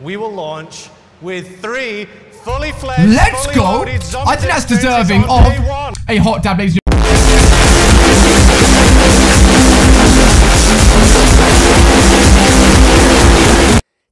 we will launch with three fully fledged, Let's fully go! loaded I think that's deserving of a hot dab, ladies and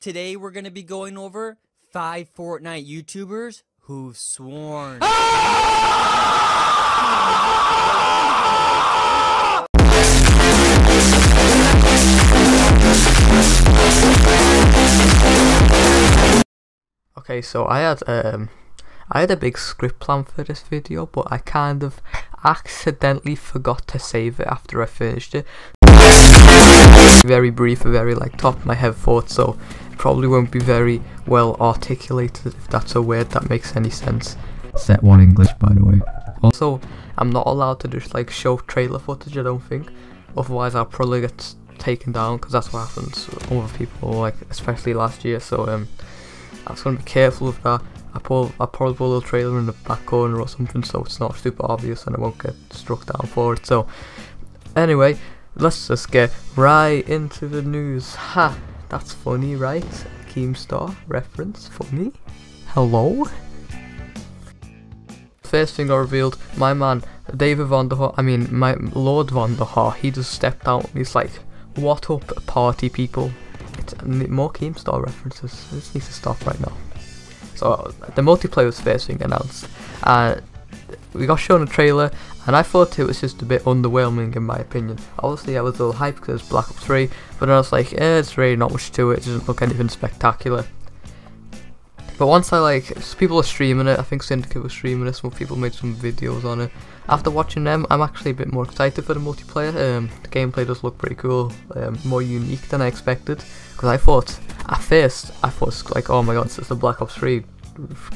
Today we're going to be going over five Fortnite YouTubers who've sworn. Ah! Okay, so I had um I had a big script plan for this video, but I kind of accidentally forgot to save it after I finished it. Very brief, very like top of my head thoughts, so probably won't be very well articulated if that's a word that makes any sense. Set one English, by the way. Also, I'm not allowed to just like show trailer footage. I don't think. Otherwise, I'll probably get taken down because that's what happens with other people, like especially last year. So um. I was gonna be careful with that. I pull I probably put a little trailer in the back corner or something so it's not super obvious and I won't get struck down for it. So anyway, let's just get right into the news. Ha! That's funny, right? Keemstar reference, funny. Hello? First thing I revealed, my man David Vonderhaar, I mean my Lord Vonderhaar, he just stepped out and he's like, what up party people? More Keemstar references. This needs to stop right now. So the multiplayer was first thing announced. Uh, we got shown a trailer, and I thought it was just a bit underwhelming in my opinion. Obviously, I was a little hyped because it's Black Ops 3, but then I was like, eh, it's really not much to it. It doesn't look anything spectacular. But once I like, people are streaming it. I think Syndicate was streaming it. Some people made some videos on it. After watching them, I'm actually a bit more excited for the multiplayer. Um, the gameplay does look pretty cool, um, more unique than I expected. Because I thought, at first, I thought like, oh my god, it's just a Black Ops 3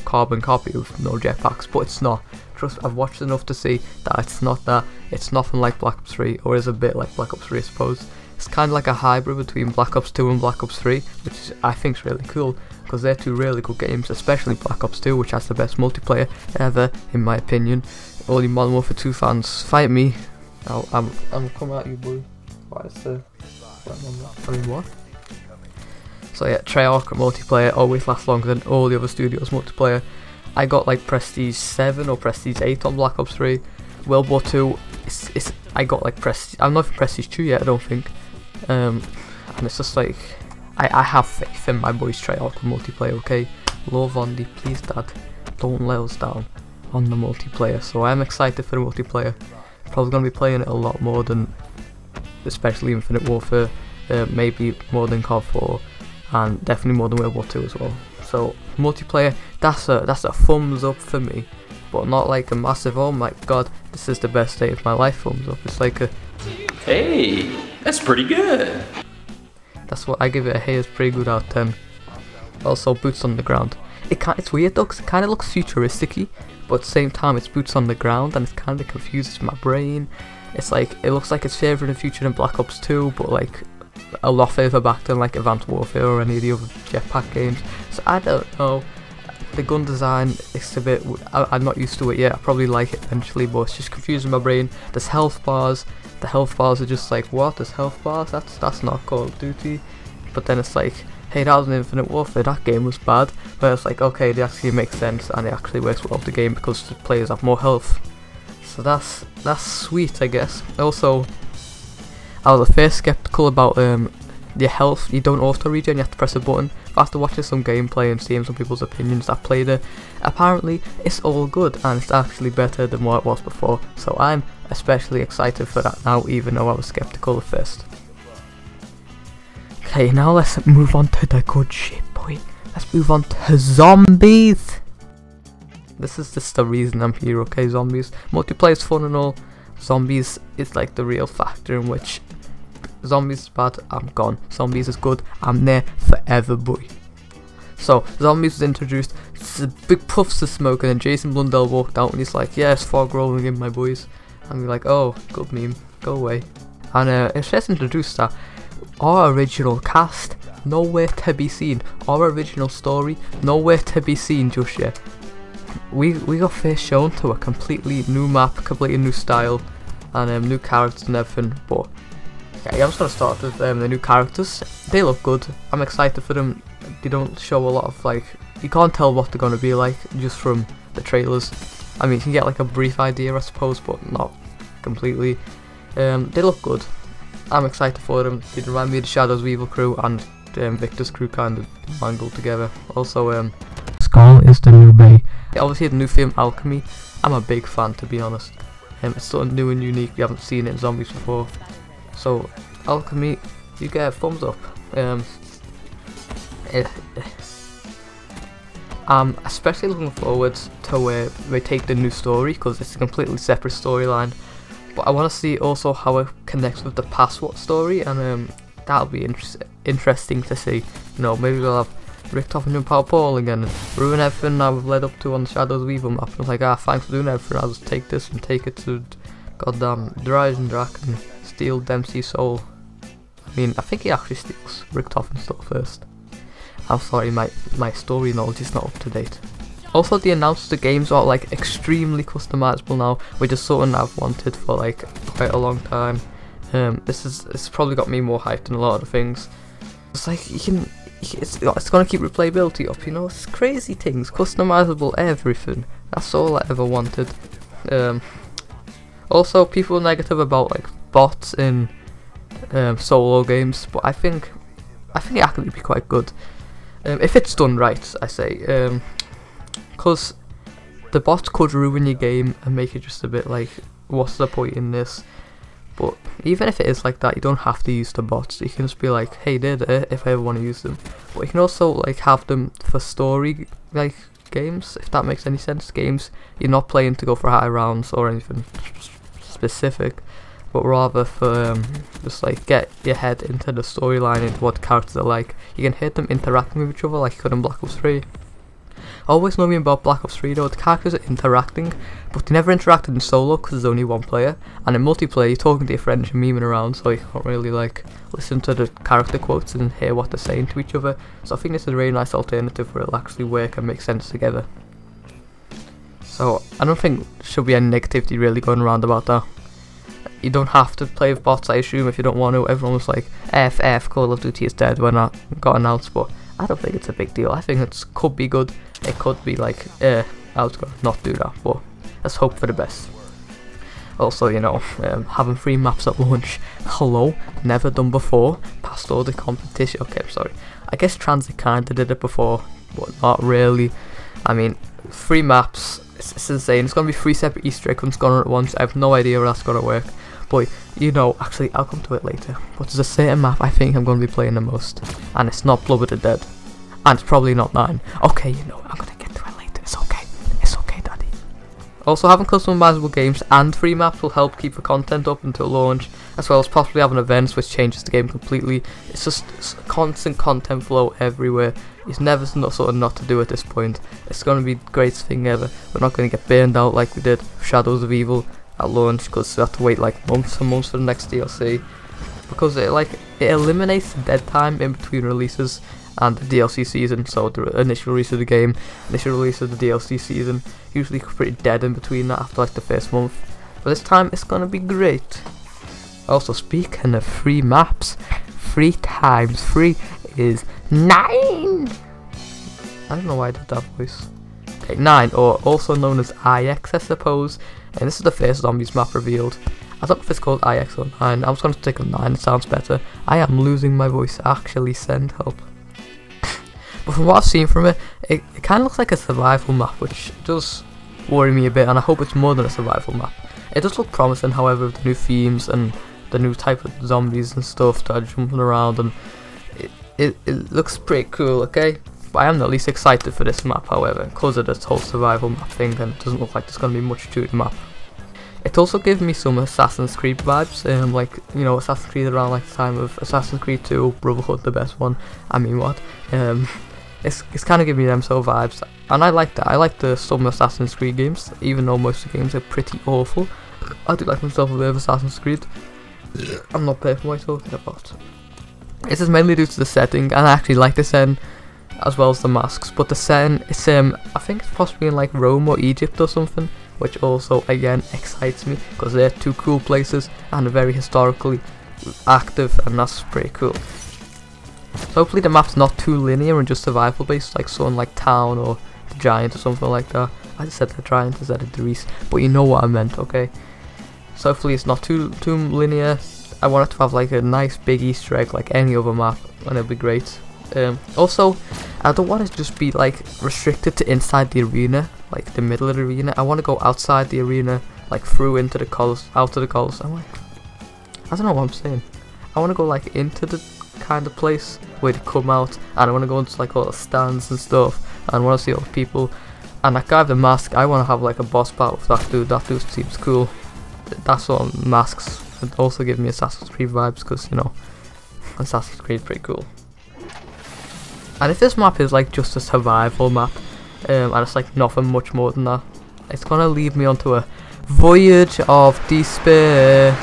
carbon copy with no jetpacks, but it's not. Trust, I've watched enough to see that it's not that. It's nothing like Black Ops 3, or is a bit like Black Ops 3, I suppose. It's kind of like a hybrid between Black Ops 2 and Black Ops 3, which is, I think is really cool because they're two really good games, especially Black Ops 2, which has the best multiplayer ever, in my opinion. All you Modern Warfare 2 fans, fight me. I'll, I'm, I'm coming at you, boy. Why is the... I mean, what? So yeah, Treyarch multiplayer always lasts longer than all the other studios multiplayer. I got like Prestige 7 or Prestige 8 on Black Ops 3. World War 2, it's, it's, I got like Prestige, I'm not for Prestige 2 yet, I don't think. Um, and it's just like, I, I have faith in my boys Treyarch multiplayer, okay? Love Vondi, please dad, don't let us down on the multiplayer. So I'm excited for the multiplayer. Probably going to be playing it a lot more than, especially Infinite Warfare, uh, maybe more than COD 4 and definitely more than World War 2 as well. So multiplayer, that's a that's a thumbs up for me, but not like a massive oh my god, this is the best day of my life thumbs up. It's like a Hey, that's pretty good. that's what I give it a hey, it's pretty good out of 10. Also boots on the ground. It it's weird though, 'cause it kind of looks futuristicy, but at the same time it's boots on the ground and it kind of confuses my brain. It's like it looks like it's further in the future than Black Ops 2, but like a lot further back than like Advanced Warfare or any of the other jetpack games. So I don't know. The gun design is a bit. I, I'm not used to it yet. I probably like it eventually, but it's just confusing my brain. There's health bars. The health bars are just like what? There's health bars. That's that's not Call of Duty. But then it's like, hey, that was an Infinite Warfare. That game was bad. But it's like, okay, they actually makes sense and it actually works well with the game because the players have more health. So that's that's sweet, I guess. Also, I was at first skeptical about um, your health. You don't auto regen, you have to press a button. But after watching some gameplay and seeing some people's opinions that played it, apparently it's all good and it's actually better than what it was before. So I'm especially excited for that now, even though I was skeptical at first. Okay, now let's move on to the good shit, boy. Let's move on to zombies. This is just the reason I'm here, okay, zombies. Multiplayer is fun and all. Zombies is like the real factor in which zombies is bad, I'm gone. Zombies is good, I'm there forever, boy. So, zombies was introduced, big puffs of smoke, and then Jason Blundell walked out and he's like, yes, fog rolling in, my boys. And we're like, oh, good meme, go away. And uh, it's just introduced that our original cast, nowhere to be seen. Our original story, nowhere to be seen just yet. We we got first shown to a completely new map, completely new style, and um, new characters and everything. But I'm just gonna start with um, the new characters. They look good. I'm excited for them. they don't show a lot of like you can't tell what they're gonna be like just from the trailers. I mean, you can get like a brief idea, I suppose, but not completely. Um, they look good. I'm excited for them. They remind me of the Shadows of Evil crew and um, Victor's crew kind of mangled together. Also, um, Skull is the new Bay. Obviously, the new film Alchemy. I'm a big fan, to be honest. Um, it's something new and unique. We haven't seen it in zombies before. So, Alchemy, you get a thumbs up. Um. I'm especially looking forward to where they take the new story because it's a completely separate storyline. But I want to see also how it connects with the Password story, and um, that'll be inter- interesting to see. You know, maybe we'll have Richtofen and Paul Paul again ruin everything I've led up to on the Shadows of Evil map. And it's like, ah, thanks for doing everything. I'll just take this and take it to goddamn Drak and steal Dempsey's soul. I mean, I think he actually steals Richtofen's stuff first. I'm sorry, my my story knowledge is not up to date. Also, the announced the games are like extremely customizable now, which is something I've wanted for like quite a long time. Um, this is it's probably got me more hyped than a lot of things. It's like you can, it's it's gonna keep replayability up, you know. It's crazy things, customizable everything. That's all I ever wanted. Um, also, people negative about like bots in um, solo games, but I think I think it actually be quite good um, if it's done right. I say, because um, the bots could ruin your game and make it just a bit like, what's the point in this? But even if it is like that, you don't have to use the bots. You can just be like, hey, did there if I ever want to use them. But you can also like have them for story like games, if that makes any sense. Games you're not playing to go for high rounds or anything specific but rather for um, just like get your head into the storyline and what characters are like. You can hear them interacting with each other like you could in Black Ops 3. Always know me about Black Ops 3 though, the characters are interacting, but they never interacted in solo because there's only one player, and in multiplayer you're talking to your friends and memeing around, so you can't really like listen to the character quotes and hear what they're saying to each other. So I think this is a really nice alternative where it'll actually work and make sense together. So I don't think should be any negativity really going around about that you don't have to play with bots, I assume, if you don't want to. Everyone was like, FF, Call of Duty is dead when that got announced, but I don't think it's a big deal. I think it could be good. It could be like, eh, I was going to not do that, but let's hope for the best. Also, you know, um, having three maps at launch. Hello, never done before. Past all the competition. Okay, I'm sorry. I guess Transit kinda did it before, but not really. I mean, three maps. It's, it's insane. It's gonna be three separate Easter eggs on at once. I have no idea how that's gonna work. But, you know, actually, I'll come to it later. But there's a certain map I think I'm going to be playing the most. And it's not Blood of the Dead. And it's probably not 9. Okay, you know, I'm going to get to it later. It's okay. It's okay, daddy. Also, having customizable games and free maps will help keep the content up until launch, as well as possibly having events which changes the game completely. It's just it's constant content flow everywhere. It's never not sort of not to do at this point. It's going to be the greatest thing ever. We're not going to get burned out like we did Shadows of Evil at launch because we have to wait like months and months for the next DLC because it like it eliminates dead time in between releases and the DLC season. So the initial release of the game, initial release of the DLC season, usually pretty dead in between that after like the first month. But this time it's gonna be great. Also speaking of free maps, three times three is nine. I don't know why I did that voice. Okay, nine, or also known as IX, I suppose. And this is the first zombies map revealed. I don't know if it's called IX or 9. I was going to stick on 9, it sounds better. I am losing my voice. Actually, send help. but from what I've seen from it, it, it kind of looks like a survival map, which does worry me a bit, and I hope it's more than a survival map. It does look promising, however, with the new themes and the new type of zombies and stuff that are jumping around, and it, it, it looks pretty cool, okay? I am the least excited for this map, however, because of this whole survival map thing, and it doesn't look like there's going to be much to the map. It also gives me some Assassin's Creed vibes, um, like, you know, Assassin's Creed around like the time of Assassin's Creed 2, Brotherhood, the best one, I mean what, um, it's, it's kind of giving me them sort of vibes, and I like that, I like the some Assassin's Creed games, even though most of the games are pretty awful, I do like myself a bit of Assassin's Creed, I'm not perfect what I'm talking about. This is mainly due to the setting, and I actually like the setting, as well as the masks. But the setting, it's um, I think it's possibly in like Rome or Egypt or something, which also again excites me because they're two cool places and very historically active, and that's pretty cool. So hopefully the map's not too linear and just survival based, like something like Town or the Giant or something like that. I just said the Giant instead of Der Riese, but you know what I meant, okay? So hopefully it's not too too linear. I want it to have like a nice big Easter egg like any other map, and it'll be great. Um, also, I don't want to just be like restricted to inside the arena, like the middle of the arena. I want to go outside the arena, like through into the colos, out of the colos. I'm like, I don't know what I'm saying. I want to go like into the kind of place where they come out, and I want to go into like all the stands and stuff, and want to see all the people. And that guy with the mask, I want to have like a boss battle with that dude. That dude seems cool. That's what masks also give me Assassin's Creed vibes, because you know, Assassin's Creed pretty cool. And if this map is like just a survival map, um, and it's like nothing much more than that, it's gonna lead me onto a voyage of despair.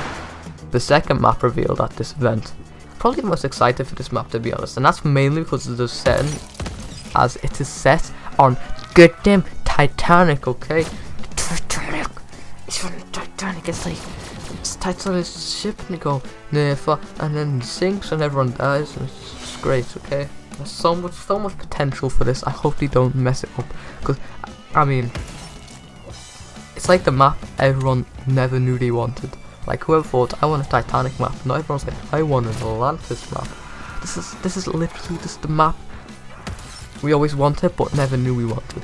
The second map revealed at this event. Probably the most excited for this map to be honest, and that's mainly because of the setting, as it is set on goddamn Titanic. Okay, Titanic. It's from Titanic. It's like it's Titanic's ship, and you go near and then sinks, and everyone dies, and it's great. Okay. There's so much, so much potential for this. I hope they don't mess it up, because I mean, it's like the map everyone never knew they wanted. Like whoever thought I want a Titanic map, now everyone's like I want an Atlantis map. This is this is literally just the map we always wanted, but never knew we wanted.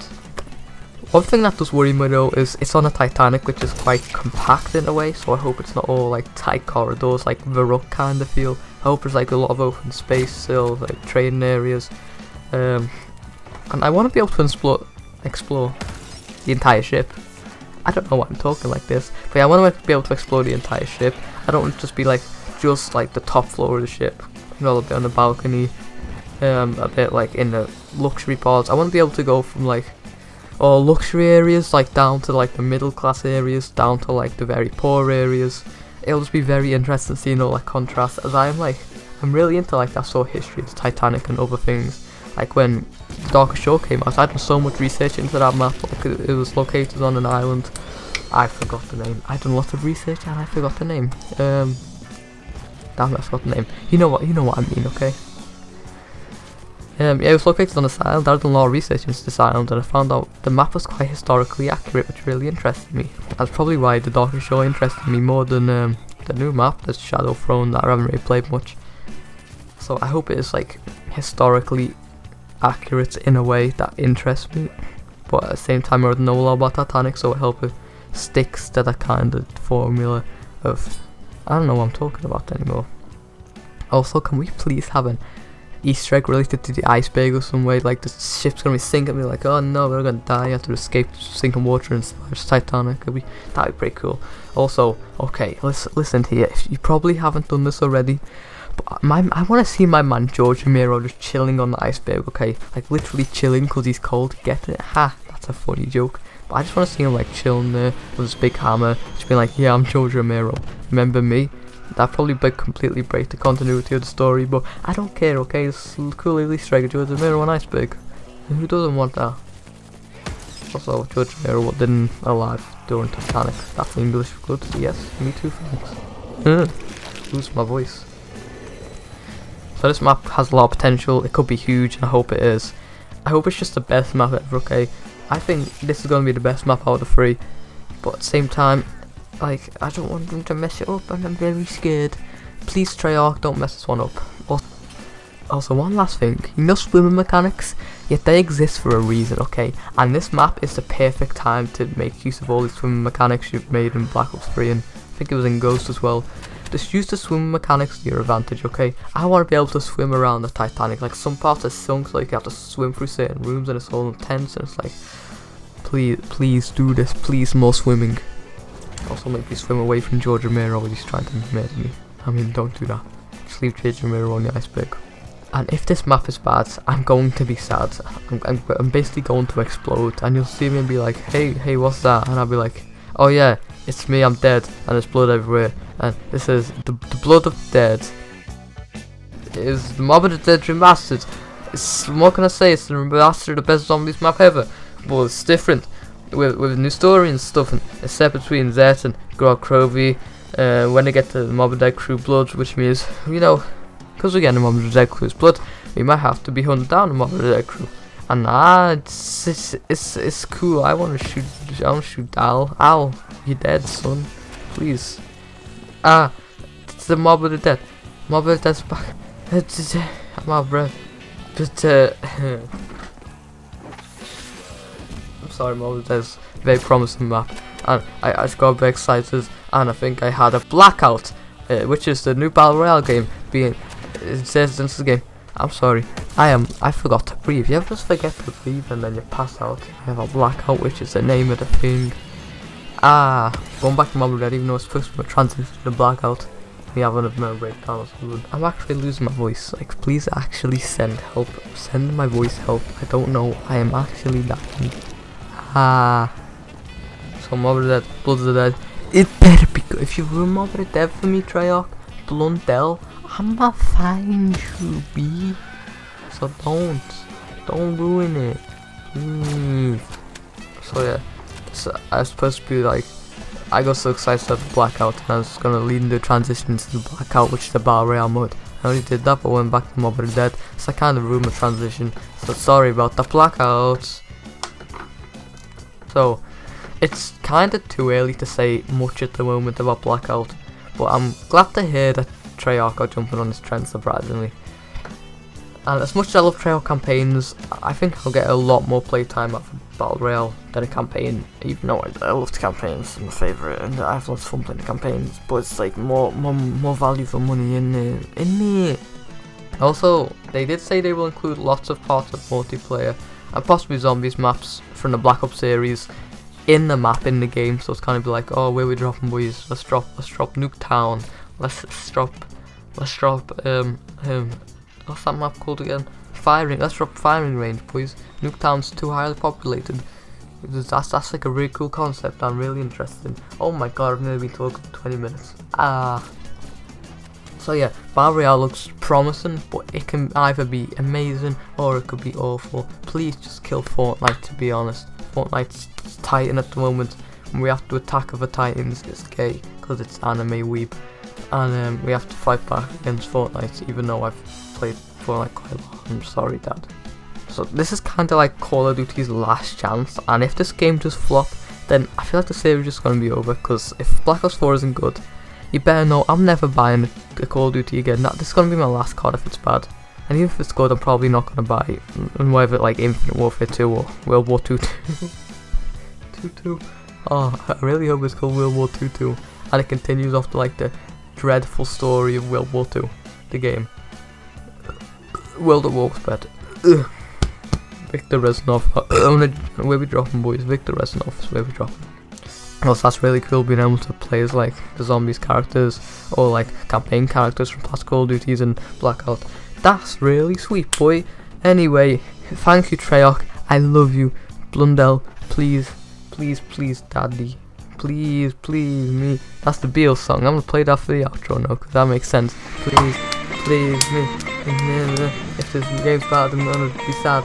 One thing that does worry me though is it's on a Titanic which is quite compact in a way, so I hope it's not all like tight corridors like the Rock kind of feel. Hope there's like a lot of open space still, like training areas. Um, and I want to be able to explore, explore the entire ship. I don't know why I'm talking like this, but yeah, I want to be able to explore the entire ship. I don't want to just be like just like the top floor of the ship, you know, a bit on the balcony, um, a bit like in the luxury parts. I want to be able to go from like all luxury areas, like down to like the middle class areas, down to like the very poor areas. It'll just be very interesting seeing all that contrast, as I'm like, I'm really into like that sort of history, the Titanic and other things. Like when Darkest Shore came out, I'd done so much research into that map. Like it, it was located on an island. I forgot the name. I'd done lots of research and I forgot the name. Um, damn, I forgot the name. You know what? You know what I mean, okay? Um, yeah, it was located on this island. I've done a lot of research into this island and I found out the map was quite historically accurate, which really interested me. That's probably why the Darkest Shore interested me more than um, the new map, the Shadow Throne, that I haven't really played much. So I hope it is like historically accurate in a way that interests me. But at the same time, I already know a lot about Titanic, so it helps it sticks to that kind of formula of I don't know what I'm talking about anymore. Also, can we please have an Easter egg related to the iceberg or some way? Like the ship's gonna be sinking, and be like, oh no, we're gonna die. You have to escape sinking water and Titanic. It'd be that'd be pretty cool. Also, okay, listen, listen here. You probably haven't done this already, but my I want to see my man George Romero just chilling on the iceberg. Okay, like literally chilling because he's cold. Get it? Ha! That's a funny joke. But I just want to see him like chilling there with his big hammer, just being like, yeah, I'm George Romero. Remember me? That probably break completely break the continuity of the story, but I don't care, okay? It's cool at least George Romero on Iceberg. Who doesn't want that? Also, George Romero didn't alive during Titanic. That's English good. Yes, me too, thanks. Hmm. Lose my voice. So this map has a lot of potential. It could be huge, and I hope it is. I hope it's just the best map ever, okay? I think this is going to be the best map out of the three. But at the same time, like, I don't want them to mess it up and I'm very scared. Please Treyarch, don't mess this one up. Also, one last thing, you know swimming mechanics? Yet they exist for a reason, okay? And this map is the perfect time to make use of all these swimming mechanics you've made in Black Ops 3 and I think it was in Ghost as well. Just use the swimming mechanics to your advantage, okay? I want to be able to swim around the Titanic. Like, some parts are sunk, so you have to swim through certain rooms and it's all intense and it's like, please, please do this, please more swimming. Also make me swim away from George Romero when he's trying to murder me. I mean, don't do that. Just leave George Romero on the iceberg. And if this map is bad, I'm going to be sad. I'm, I'm, I'm, basically going to explode. And you'll see me and be like, hey, hey, what's that? And I'll be like, oh yeah, it's me, I'm dead. And there's blood everywhere. And this is the, the blood of the dead. Is the Mob of the Dead remastered. It's, what can I say? It's the remastered, the best zombies map ever. But it's different with with new story and stuff, and set between that and Gorod Krovi. Uh, when they get to the Mob Dead Crew Blood, which means you know, because we're getting Mob of Dead Crew's Blood, we might have to be hunted down and murder their crew. And ah, it's, it's it's it's cool. I want to shoot. I want to shoot Al. Al, you dead, son? Please. Ah, it's the mob of the dead. Mob of the dead's back. Uh, I'm out of breath. But uh, sorry, the dead's a very promising map, and I, I just got very excited, and I think I had a blackout, uh, which is the new battle royale game. Being it says this game. I'm sorry. I am. I forgot to breathe. You ever just forget to breathe and then you pass out? I have a blackout, which is the name of the thing. Ah, going back to Mobile Dead, even though it's supposed to be a transition to blackout. We have a mental breakdown or something. I'm actually losing my voice. Like, please actually send help. Send my voice help. I don't know. I am actually dying. Ah. So Bloods of the Dead. It better be good. If you Mobile Dead for me, Treyarch, Blundell, I'ma find you, B. So don't, don't ruin it. Mm. So yeah, so I was supposed to be like, I got so excited the blackout, and I was gonna lead into the transition into the blackout, which is the battle royale mode. I only did that, but went back to Mob Dead, so I kind of ruined my transition. So sorry about the blackouts. So, it's kind of too early to say much at the moment about blackout, but I'm glad to hear that Treyarch are jumping on this trend surprisingly. And as much as I love Treyarch campaigns, I think I'll get a lot more playtime out of Battle Royale than a campaign, even though I, I love the campaigns, my favourite, and I have lots of fun playing the campaigns, but it's like more more, more value for money in there, in there. Also, they did say they will include lots of parts of multiplayer, and possibly zombies maps from the Black Ops series in the map in the game, so it's kind of like, oh, where we dropping boys, let's drop, let's drop Nuketown, let's drop, let's drop, um, um, what's that map called again? Firing, let's drop firing range, boys. Nuketown's too highly populated. That's, that's like a really cool concept I'm really interested. Oh my god, I've nearly been talking 20 minutes. Ah. So yeah, Battle looks promising, but it can either be amazing or it could be awful. Please just kill Fortnite to be honest. Fortnite's Titan at the moment. And we have to attack other Titans, it's gay, because it's anime weep. And um, we have to fight back against Fortnite, even though I've played Fortnite quite a lot. I'm sorry, Dad. So this is kind of like Call of Duty's last chance, and if this game just flop, then I feel like the series is just going to be over, because if Black Ops 4 isn't good, you better know I'm never buying a Call of Duty again. That, this is going to be my last card if it's bad. And even if it's good, I'm probably not going to buy it. And whether like Infinite Warfare 2 or World War 2 2. 2 2. Oh, I really hope it's called World War 2 2. And it continues off to like the dreadful story of World War 2, the game. World of Warcraft. Ugh. Viktor Reznov. Uh, where we dropping, boys? Viktor Reznov is where we dropping. Also, that's really cool being able to play as like the zombies characters or like campaign characters from past Call of Duties and Blackout. That's really sweet, boy. Anyway, thank you, Treyarch. I love you. Blundell, please, please, please, daddy. Please, please, me. That's the Beatles song. I'm gonna play that for the outro now, because that makes sense. Please, please, me. If this game's bad, I'm gonna be sad.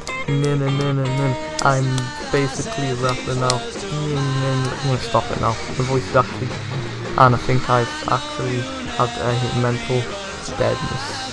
I'm basically rapping now. I'm gonna stop it now. My voice is actually. And I think I've actually had a mental deadness.